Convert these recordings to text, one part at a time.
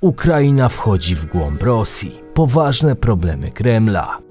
Ukraina wchodzi w głąb Rosji. Poważne problemy Kremla.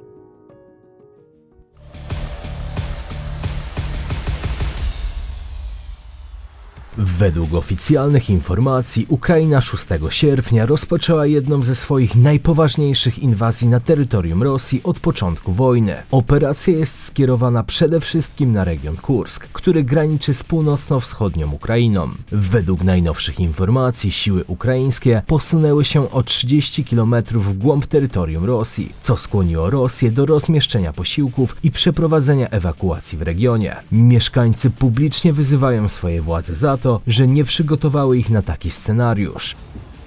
Według oficjalnych informacji Ukraina 6 sierpnia rozpoczęła jedną ze swoich najpoważniejszych inwazji na terytorium Rosji od początku wojny. Operacja jest skierowana przede wszystkim na region Kursk, który graniczy z północno-wschodnią Ukrainą. Według najnowszych informacji siły ukraińskie posunęły się o 30 km w głąb terytorium Rosji, co skłoniło Rosję do rozmieszczenia posiłków i przeprowadzenia ewakuacji w regionie. Mieszkańcy publicznie wyzywają swoje władze za to, że nie przygotowały ich na taki scenariusz.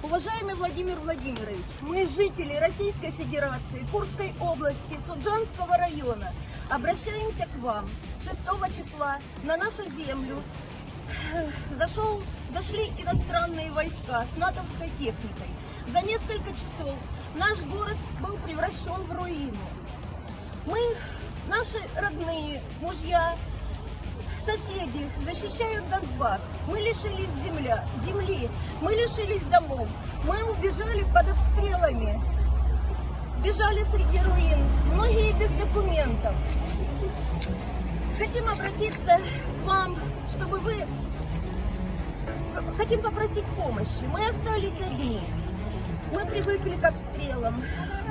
Уважаемый Владимир Владимирович, мы, жители Российской Федерации, Курской области, Суджанского района, обращаемся к вам. 6 числа на нашу землю зашел, зашли иностранные войска с натовской техникой. За несколько часов наш город был превращен в руину. Мы, наши родные, мужья, соседи защищают Донбасс. Мы лишились земля, земли, мы лишились домов. Мы убежали под обстрелами. Бежали среди руин, многие без документов. Хотим обратиться к вам, чтобы вы... Хотим попросить помощи. Мы остались одни. Мы привыкли к обстрелам.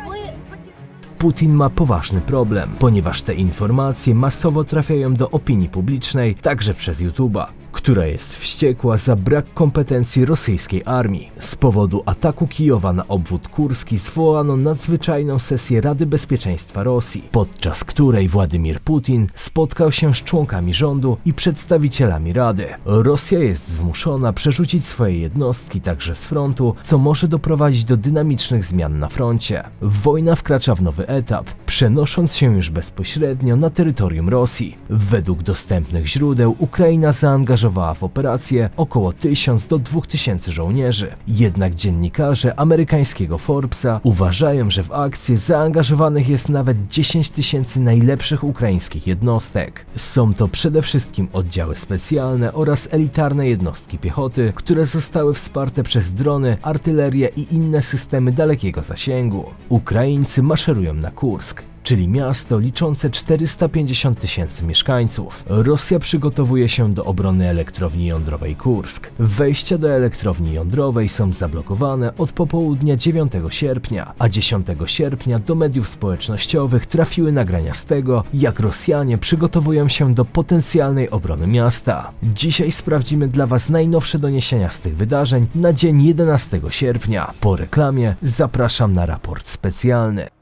Мы... поте- Putin ma poważny problem, ponieważ te informacje masowo trafiają do opinii publicznej, także przez YouTube'a, która jest wściekła za brak kompetencji rosyjskiej armii. Z powodu ataku Kijowa na obwód kurski zwołano nadzwyczajną sesję Rady Bezpieczeństwa Rosji, podczas której Władimir Putin spotkał się z członkami rządu i przedstawicielami Rady. Rosja jest zmuszona przerzucić swoje jednostki także z frontu, co może doprowadzić do dynamicznych zmian na froncie. Wojna wkracza w nowy etap, przenosząc się już bezpośrednio na terytorium Rosji. Według dostępnych źródeł Ukraina zaangażowała w operację około 1000 do 2000 żołnierzy. Jednak dziennikarze amerykańskiego Forbesa uważają, że w akcję zaangażowanych jest nawet 10 tysięcy najlepszych ukraińskich jednostek. Są to przede wszystkim oddziały specjalne oraz elitarne jednostki piechoty, które zostały wsparte przez drony, artylerię i inne systemy dalekiego zasięgu. Ukraińcy maszerują na Kursk, czyli miasto liczące 450 tysięcy mieszkańców. Rosja przygotowuje się do obrony elektrowni jądrowej Kursk. Wejścia do elektrowni jądrowej są zablokowane od popołudnia 9 sierpnia, a 10 sierpnia do mediów społecznościowych trafiły nagrania z tego, jak Rosjanie przygotowują się do potencjalnej obrony miasta. Dzisiaj sprawdzimy dla Was najnowsze doniesienia z tych wydarzeń na dzień 11 sierpnia. Po reklamie zapraszam na raport specjalny.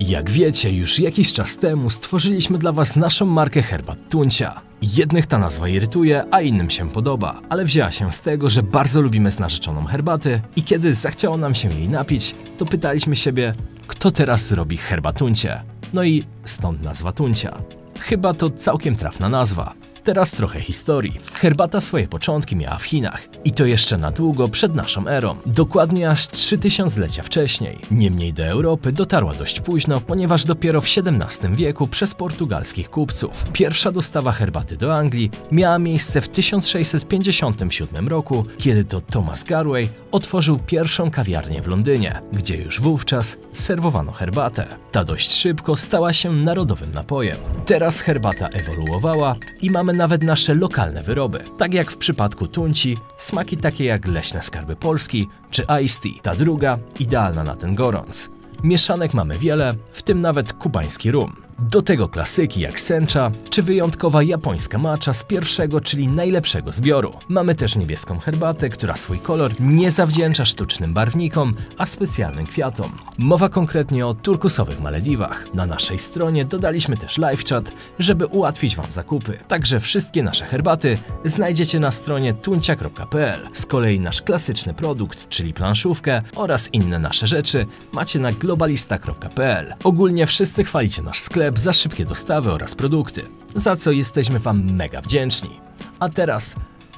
Jak wiecie, już jakiś czas temu stworzyliśmy dla Was naszą markę herbat Tuncia. Jednych ta nazwa irytuje, a innym się podoba, ale wzięła się z tego, że bardzo lubimy z narzeczoną herbaty i kiedy zachciało nam się jej napić, to pytaliśmy siebie, kto teraz zrobi herbatuncie. No i stąd nazwa Tuncia. Chyba to całkiem trafna nazwa. Teraz trochę historii. Herbata swoje początki miała w Chinach i to jeszcze na długo przed naszą erą. Dokładnie aż 3000-lecia wcześniej. Niemniej do Europy dotarła dość późno, ponieważ dopiero w XVII wieku przez portugalskich kupców. Pierwsza dostawa herbaty do Anglii miała miejsce w 1657 roku, kiedy to Thomas Garway otworzył pierwszą kawiarnię w Londynie, gdzie już wówczas serwowano herbatę. Ta dość szybko stała się narodowym napojem. Teraz herbata ewoluowała i mamy nawet nasze lokalne wyroby. Tak jak w przypadku tunci, smaki takie jak leśne skarby Polski czy iced tea. Ta druga idealna na ten gorąc. Mieszanek mamy wiele, w tym nawet kubański rum. Do tego klasyki jak sencha, czy wyjątkowa japońska matcha z pierwszego, czyli najlepszego zbioru. Mamy też niebieską herbatę, która swój kolor nie zawdzięcza sztucznym barwnikom, a specjalnym kwiatom. Mowa konkretnie o turkusowych Malediwach. Na naszej stronie dodaliśmy też live chat, żeby ułatwić Wam zakupy. Także wszystkie nasze herbaty znajdziecie na stronie tuncia.pl. Z kolei nasz klasyczny produkt, czyli planszówkę oraz inne nasze rzeczy macie na globalista.pl. Ogólnie wszyscy chwalicie nasz sklep za szybkie dostawy oraz produkty, za co jesteśmy Wam mega wdzięczni. A teraz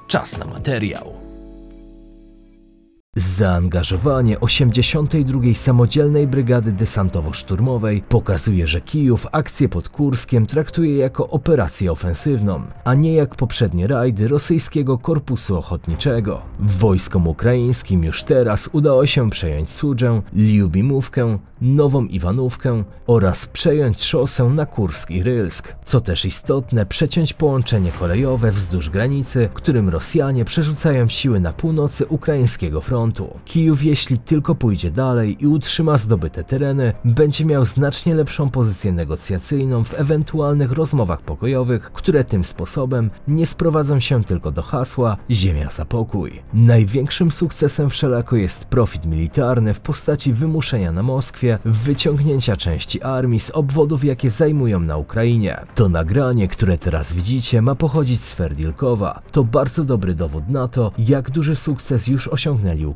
czas na materiał. Zaangażowanie 82. Samodzielnej Brygady Desantowo-Szturmowej pokazuje, że Kijów akcję pod Kurskiem traktuje jako operację ofensywną, a nie jak poprzednie rajdy rosyjskiego korpusu ochotniczego. Wojskom ukraińskim już teraz udało się przejąć Sudżę, Liubimówkę, Nową Iwanówkę oraz przejąć szosę na Kursk i Rylsk. Co też istotne, przeciąć połączenie kolejowe wzdłuż granicy, którym Rosjanie przerzucają siły na północy ukraińskiego frontu. Kijów, jeśli tylko pójdzie dalej i utrzyma zdobyte tereny, będzie miał znacznie lepszą pozycję negocjacyjną w ewentualnych rozmowach pokojowych, które tym sposobem nie sprowadzą się tylko do hasła ziemia za pokój. Największym sukcesem wszelako jest profit militarny w postaci wymuszenia na Moskwie wyciągnięcia części armii z obwodów, jakie zajmują na Ukrainie. To nagranie, które teraz widzicie, ma pochodzić z Ferdilkowa. To bardzo dobry dowód na to, jak duży sukces już osiągnęli Ukraińcy.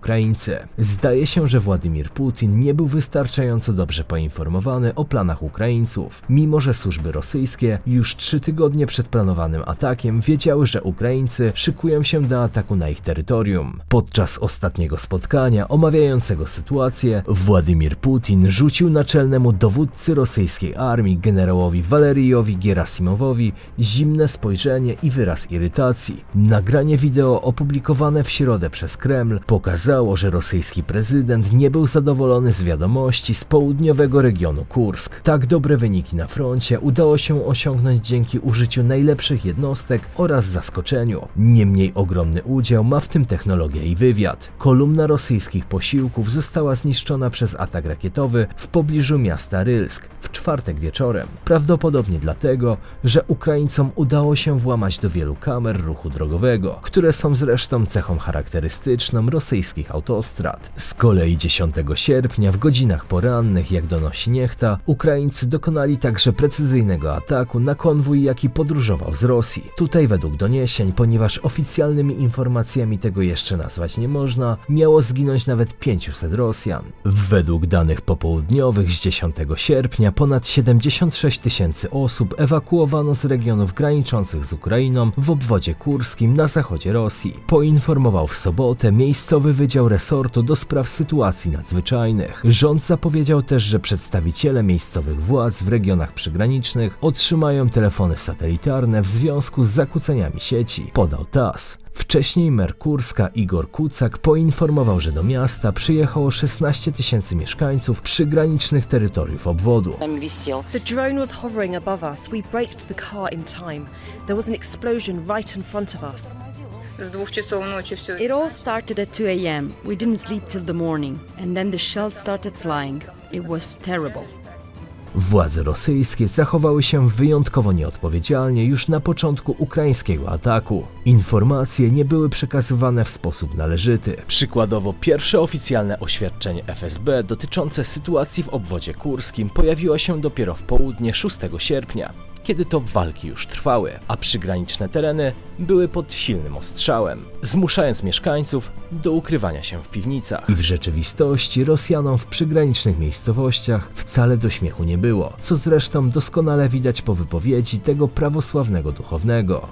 Zdaje się, że Władimir Putin nie był wystarczająco dobrze poinformowany o planach Ukraińców, mimo że służby rosyjskie już trzy tygodnie przed planowanym atakiem wiedziały, że Ukraińcy szykują się do ataku na ich terytorium. Podczas ostatniego spotkania omawiającego sytuację, Władimir Putin rzucił naczelnemu dowódcy rosyjskiej armii generałowi Walerijowi Gerasimowowi zimne spojrzenie i wyraz irytacji. Nagranie wideo opublikowane w środę przez Kreml pokazało, że rosyjski prezydent nie był zadowolony z wiadomości z południowego regionu Kursk. Tak dobre wyniki na froncie udało się osiągnąć dzięki użyciu najlepszych jednostek oraz zaskoczeniu. Niemniej ogromny udział ma w tym technologia i wywiad. Kolumna rosyjskich posiłków została zniszczona przez atak rakietowy w pobliżu miasta Rylsk w czwartek wieczorem. Prawdopodobnie dlatego, że Ukraińcom udało się włamać do wielu kamer ruchu drogowego, które są zresztą cechą charakterystyczną rosyjskich autostrad. Z kolei 10 sierpnia w godzinach porannych, jak donosi Niechta, Ukraińcy dokonali także precyzyjnego ataku na konwój, jaki podróżował z Rosji. Tutaj według doniesień, ponieważ oficjalnymi informacjami tego jeszcze nazwać nie można, miało zginąć nawet 500 Rosjan. Według danych popołudniowych z 10 sierpnia ponad 76 tysięcy osób ewakuowano z regionów graniczących z Ukrainą w obwodzie kurskim na zachodzie Rosji. Poinformował w sobotę miejscowy wydział Wydział Resortu do Spraw Sytuacji Nadzwyczajnych. Rząd zapowiedział też, że przedstawiciele miejscowych władz w regionach przygranicznych otrzymają telefony satelitarne w związku z zakłóceniami sieci, podał TAS. Wcześniej Merkurska Igor Kucak poinformował, że do miasta przyjechało 16 tysięcy mieszkańców przygranicznych terytoriów obwodu. The drone was hovering above us. We braked the car in time. There was an explosion right in front of us. It all started at 2 a.m. We didn't sleep till the morning, and then the shells started flying. It was terrible. Władze rosyjskie zachowały się wyjątkowo nieodpowiedzialnie już na początku ukraińskiego ataku. Informacje nie były przekazywane w sposób należyty. Przykładowo pierwsze oficjalne oświadczenie FSB dotyczące sytuacji w obwodzie kurskim pojawiło się dopiero w południe 6 sierpnia kiedy to walki już trwały, a przygraniczne tereny były pod silnym ostrzałem, zmuszając mieszkańców do ukrywania się w piwnicach. I w rzeczywistości Rosjanom w przygranicznych miejscowościach wcale do śmiechu nie było, co zresztą doskonale widać po wypowiedzi tego prawosławnego duchownego.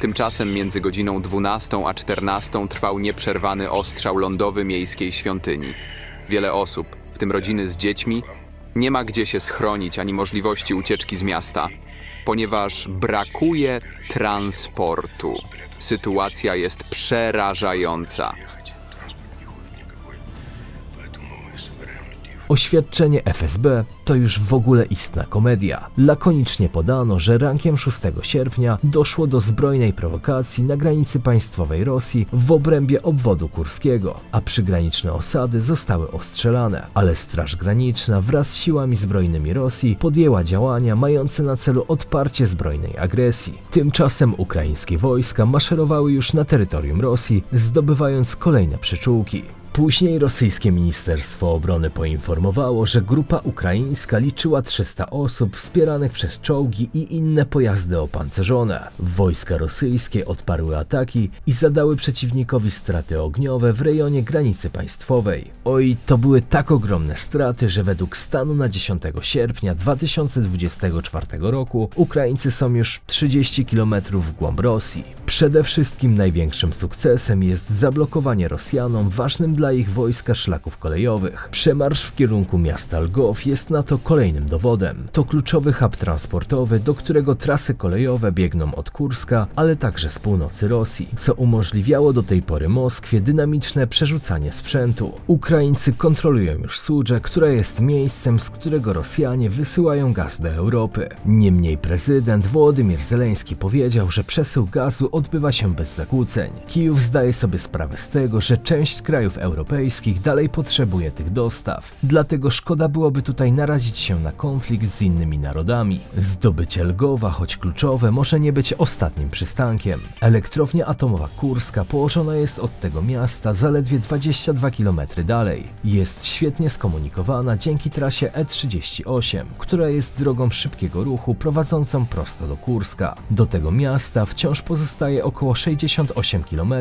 Tymczasem między godziną 12 a 14 trwał nieprzerwany ostrzał lądowy miejskiej świątyni. Wiele osób, w tym rodziny z dziećmi, nie ma gdzie się schronić ani możliwości ucieczki z miasta, ponieważ brakuje transportu. Sytuacja jest przerażająca. Oświadczenie FSB to już w ogóle istna komedia. Lakonicznie podano, że rankiem 6 sierpnia doszło do zbrojnej prowokacji na granicy państwowej Rosji w obrębie obwodu kurskiego, a przygraniczne osady zostały ostrzelane. Ale Straż Graniczna wraz z siłami zbrojnymi Rosji podjęła działania mające na celu odparcie zbrojnej agresji. Tymczasem ukraińskie wojska maszerowały już na terytorium Rosji, zdobywając kolejne przyczółki. Później rosyjskie Ministerstwo Obrony poinformowało, że grupa ukraińska liczyła 300 osób wspieranych przez czołgi i inne pojazdy opancerzone. Wojska rosyjskie odparły ataki i zadały przeciwnikowi straty ogniowe w rejonie granicy państwowej. Oj, to były tak ogromne straty, że według stanu na 10 sierpnia 2024 roku Ukraińcy są już 30 km w głąb Rosji. Przede wszystkim największym sukcesem jest zablokowanie Rosjanom ważnym dla ich wojska szlaków kolejowych. Przemarsz w kierunku miasta Lgow jest na to kolejnym dowodem. To kluczowy hub transportowy, do którego trasy kolejowe biegną od Kurska, ale także z północy Rosji, co umożliwiało do tej pory Moskwie dynamiczne przerzucanie sprzętu. Ukraińcy kontrolują już Sudże, która jest miejscem, z którego Rosjanie wysyłają gaz do Europy. Niemniej prezydent Włodymir Zeleński powiedział, że przesył gazu odbywa się bez zakłóceń. Kijów zdaje sobie sprawę z tego, że część krajów europejskich dalej potrzebuje tych dostaw. Dlatego szkoda byłoby tutaj narazić się na konflikt z innymi narodami. Zdobycie Lgowa, choć kluczowe, może nie być ostatnim przystankiem. Elektrownia atomowa Kurska położona jest od tego miasta zaledwie 22 km dalej. Jest świetnie skomunikowana dzięki trasie E38, która jest drogą szybkiego ruchu prowadzącą prosto do Kurska. Do tego miasta wciąż pozostaje około 68 km,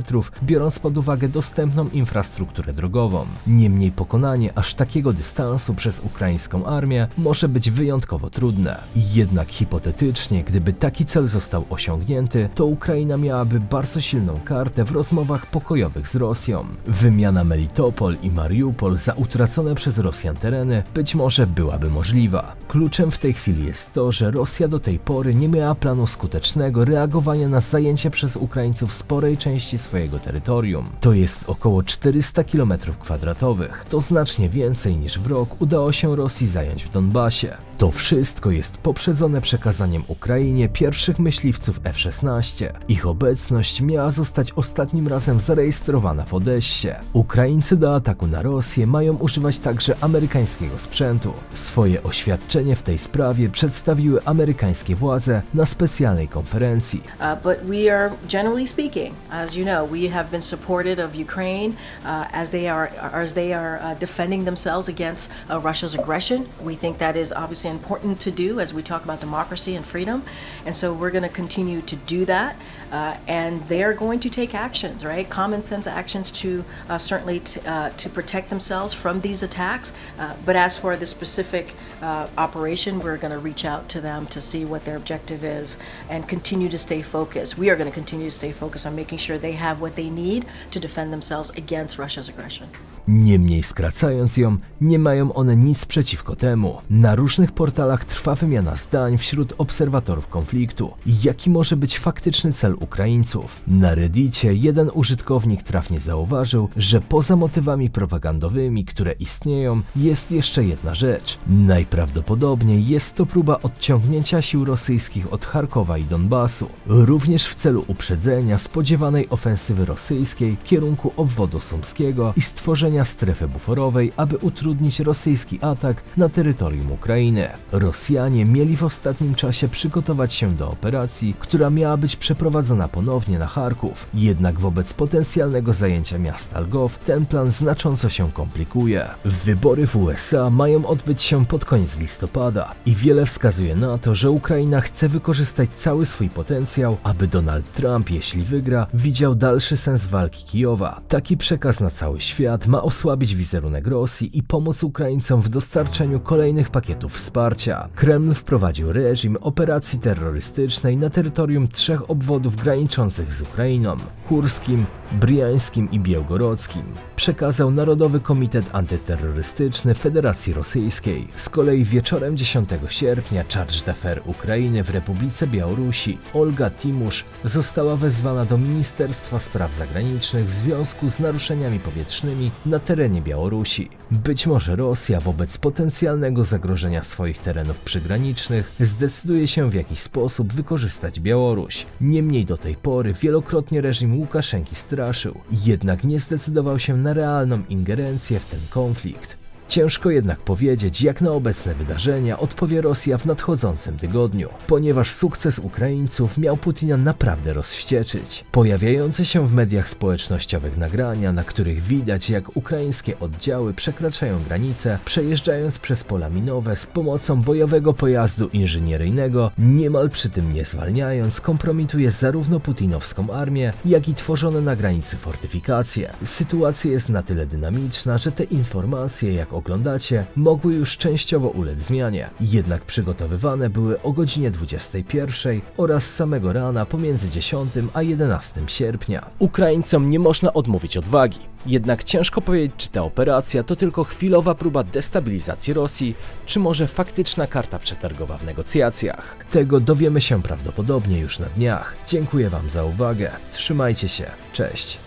biorąc pod uwagę dostępną infrastrukturę drogową. Niemniej pokonanie aż takiego dystansu przez ukraińską armię może być wyjątkowo trudne. Jednak hipotetycznie, gdyby taki cel został osiągnięty, to Ukraina miałaby bardzo silną kartę w rozmowach pokojowych z Rosją. Wymiana Melitopol i Mariupol za utracone przez Rosjan tereny być może byłaby możliwa. Kluczem w tej chwili jest to, że Rosja do tej pory nie miała planu skutecznego reagowania na zajęcie przez Ukraińców sporej części swojego terytorium. To jest około 400 km2. To znacznie więcej niż w rok udało się Rosji zająć w Donbasie. To wszystko jest poprzedzone przekazaniem Ukrainie pierwszych myśliwców F-16. Ich obecność miała zostać ostatnim razem zarejestrowana w Odessie. Ukraińcy do ataku na Rosję mają używać także amerykańskiego sprzętu. Swoje oświadczenie w tej sprawie przedstawiły amerykańskie władze na specjalnej konferencji. Uh, are, generally speaking, as you know, we have been supportive of Ukraine uh, as they are as they are uh, defending themselves against uh, Russia's aggression. We think that is obviously important to do as we talk about democracy and freedom, and so we're going to continue to do that. Uh, and they are going to take actions, right? Common sense actions to uh, certainly uh, to protect themselves from these attacks. But as for the specific operation, we're going to reach out to them to see what their objective is and continue to stay focused. We are going to continue to stay focused on making sure they have what they need to defend themselves against Russia's aggression. Niemniej skracając ją, nie mają one nic przeciwko temu. Na różnych portalach trwa wymiana zdań wśród obserwatorów konfliktu. Jaki może być faktyczny cel Ukraińców? Na Reddicie jeden użytkownik trafnie zauważył, że poza motywami propagandowymi, które istnieją, jest jeszcze jedna rzecz. Najprawdopodobniej jest to próba odciągnięcia sił rosyjskich od Charkowa i Donbasu, również w celu uprzedzenia spodziewanej ofensywy rosyjskiej w kierunku obwodu sumskiego i stworzenia strefy buforowej, aby utrudnić rosyjski atak na terytorium Ukrainy. Rosjanie mieli w ostatnim czasie przygotować się do operacji, która miała być przeprowadzona ponownie na Charków. Jednak wobec potencjalnego zajęcia miasta Lgow ten plan znacząco się komplikuje. Wybory w USA mają odbyć się pod koniec listopada i wiele wskazuje na to, że Ukraina chce wykorzystać cały swój potencjał, aby Donald Trump, jeśli wygra, widział dalszy sens walki Kijowa. Taki przekaz na cały świat ma osłabić wizerunek Rosji i pomóc Ukraińcom w dostarczeniu kolejnych pakietów wsparcia. Kreml wprowadził reżim operacji terrorystycznej na terytorium trzech obwodów graniczących z Ukrainą kurskim, briańskim i białgorodzkim. Przekazał Narodowy Komitet Antyterrorystyczny Federacji Rosyjskiej. Z kolei wieczorem 10 sierpnia charge d'affaires Ukrainy w Republice Białorusi Olga Timusz została wezwana do Ministerstwa Spraw Zagranicznych w związku z naruszeniami powietrznymi na terenie Białorusi. Być może Rosja wobec potencjalnego zagrożenia swoich terenów przygranicznych zdecyduje się w jakiś sposób wykorzystać Białoruś. Niemniej do tej pory wielokrotnie reżim Łukaszenki straszył, jednak nie zdecydował się na realną ingerencję w ten konflikt. Ciężko jednak powiedzieć, jak na obecne wydarzenia odpowie Rosja w nadchodzącym tygodniu, ponieważ sukces Ukraińców miał Putina naprawdę rozwścieczyć. Pojawiające się w mediach społecznościowych nagrania, na których widać, jak ukraińskie oddziały przekraczają granice, przejeżdżając przez pola minowe z pomocą bojowego pojazdu inżynieryjnego, niemal przy tym nie zwalniając, kompromituje zarówno putinowską armię, jak i tworzone na granicy fortyfikacje. Sytuacja jest na tyle dynamiczna, że te informacje, jak oglądacie, mogły już częściowo ulec zmianie, jednak przygotowywane były o godzinie 21 oraz samego rana pomiędzy 10 a 11 sierpnia. Ukraińcom nie można odmówić odwagi, jednak ciężko powiedzieć, czy ta operacja to tylko chwilowa próba destabilizacji Rosji, czy może faktyczna karta przetargowa w negocjacjach. Tego dowiemy się prawdopodobnie już na dniach. Dziękuję Wam za uwagę, trzymajcie się, cześć.